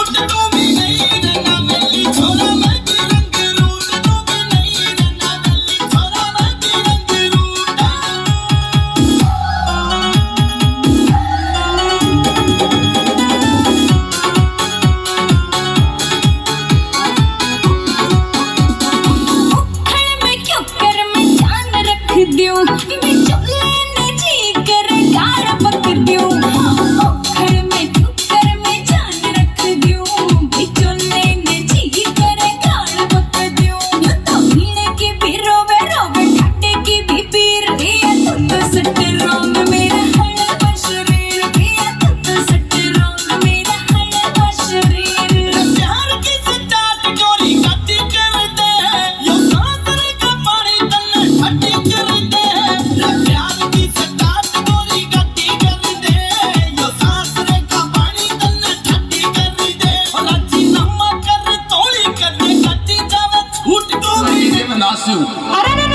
Put the. You.